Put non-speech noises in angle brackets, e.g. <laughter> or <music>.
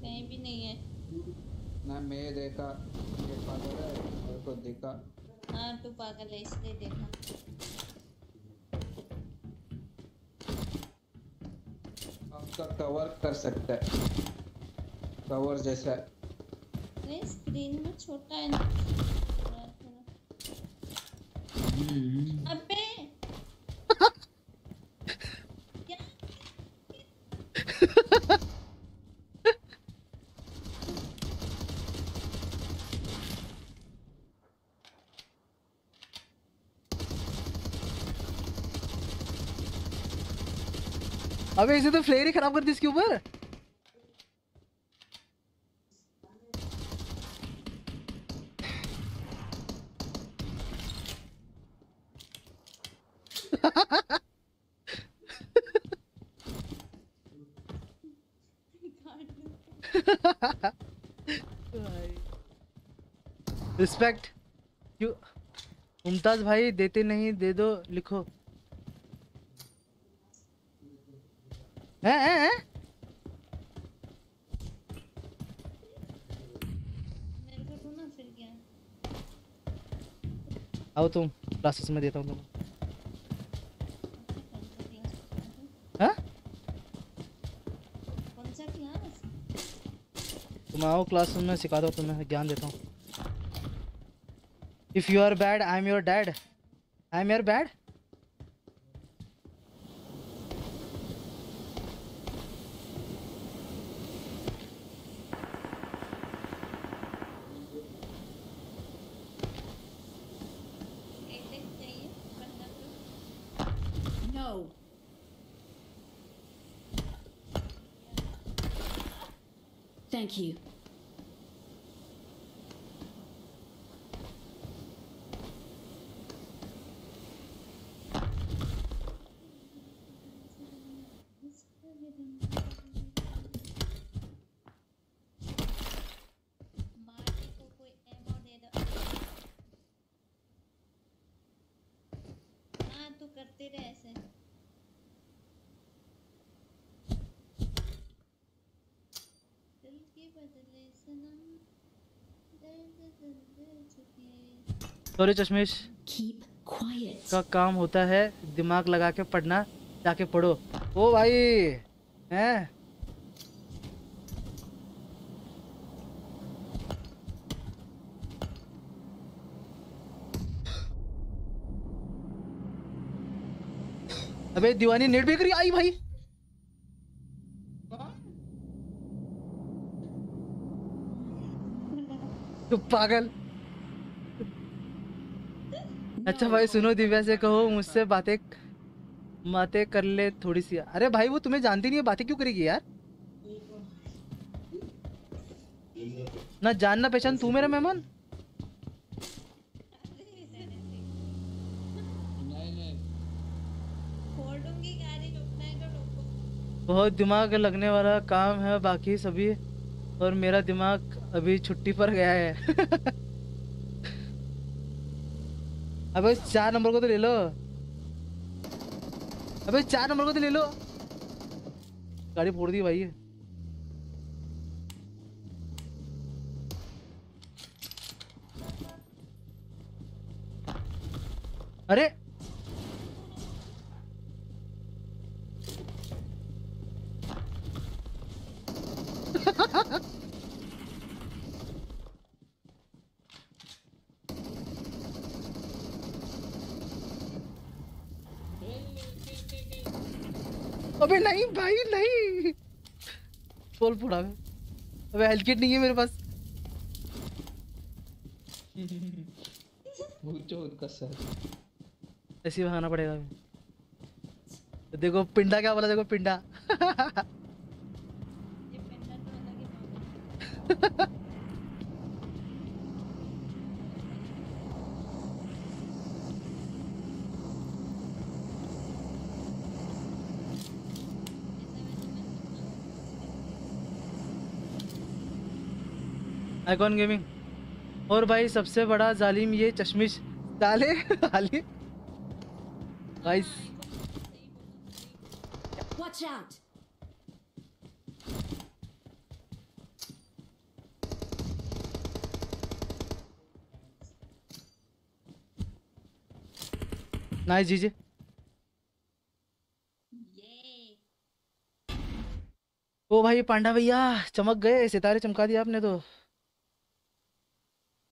कहीं भी नहीं है। ना मैं देखा ये पागल है मेरे को दिखा। हाँ तू पागल है इसलिए देखा। आपका कवर कर सकता है। कवर जैसा अरे स्क्रीन में छोटा है ना थोड़ा थोड़ा अबे क्या अबे, इसे तो फ्लेयर ही खराब कर दी इसके ऊपर। रिस्पेक्ट क्यों? मुमताज़ भाई, देते नहीं, दे दो, लिखो। ना फिर क्या आओ तुम क्लासेस में देता हूँ तुम्हें। हाँ? तुम आओ क्लास में, सिखा दो तुम्हें, ज्ञान देता हूँ। If you are bad I am your dad I am your bad Thank you. Sorry चश्मिश का काम होता है दिमाग लगा के पढ़ना जाके पढ़ो। ओ भाई हैं? अबे दीवानी नेट भी करी? आई भाई। तू पागल। अच्छा भाई, सुनो दिव्या से कहो, मुझसे बातें बातें कर ले थोड़ी सी अरे भाई, वो तुम्हें जानती नहीं है, बातें क्यों करेगी यार? ना जान, ना पहचान, तू मेरा मेहमान? बहुत दिमाग लगने वाला काम है, बाकी सभी और मेरा दिमाग अभी छुट्टी पर गया है। अबे चार नंबर को तो ले लो। अबे चार नंबर को तो ले लो। गाड़ी फोड़ दी भाई। अरे अबे नहीं भाई नहीं। बोल पूरा। अबे हेल्थ किट नहीं है मेरे पास। पूछो उनका सर। ऐसे ही भागना पड़ेगा। देखो पिंडा क्या बोला देखो पिंडा। <laughs> आइकॉन गेमिंग और भाई सबसे बड़ा जालिम ये चश्मिश। डाले गाइस Watch out. नाइस जीजे। ये ओ भाई पांडा भैया चमक गए सितारे चमका दिया आपने तो।